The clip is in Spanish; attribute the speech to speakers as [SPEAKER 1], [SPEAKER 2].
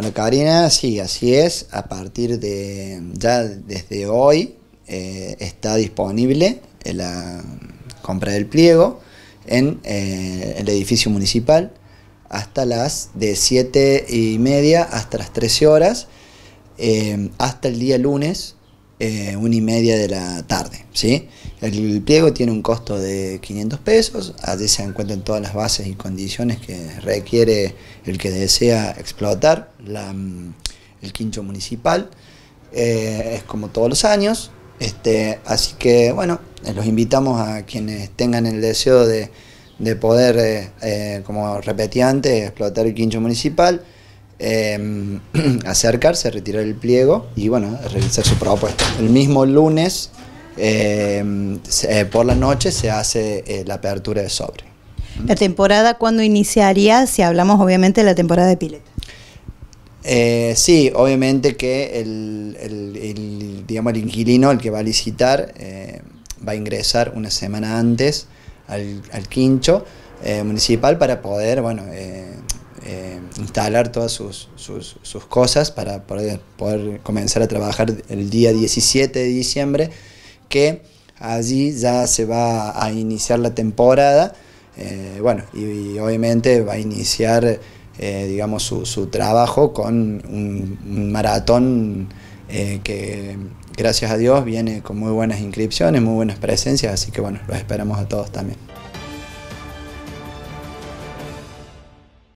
[SPEAKER 1] Bueno, Karina, sí, así es. A partir de ya desde hoy eh, está disponible la compra del pliego en eh, el edificio municipal hasta las de 7 y media hasta las 13 horas, eh, hasta el día lunes, eh, una y media de la tarde. ¿sí? El pliego tiene un costo de 500 pesos, allí se encuentran todas las bases y condiciones que requiere el que desea explotar mm, el quincho municipal. Eh, es como todos los años, este, así que bueno, los invitamos a quienes tengan el deseo de de poder, eh, eh, como repetí antes, explotar el quincho municipal, em, acercarse, retirar el pliego y bueno, realizar su propuesta. El mismo lunes em, eh, por la noche se hace la apertura de sobre.
[SPEAKER 2] ¿La temporada cuándo iniciaría? Si hablamos obviamente de la temporada de pileta.
[SPEAKER 1] sí, obviamente que el, digamos, el inquilino, el que va a licitar, va a ingresar una semana antes al, quincho eh, municipal para poder, bueno, eh, eh, instalar todas sus, cosas para poder, poder comenzar a trabajar el día 17 de diciembre, que allí ya se va a iniciar la temporada, bueno, y, obviamente va a iniciar, digamos, su, trabajo con un maratón que gracias a Dios viene con muy buenas inscripciones, muy buenas presencias, así que bueno, los esperamos a todos también.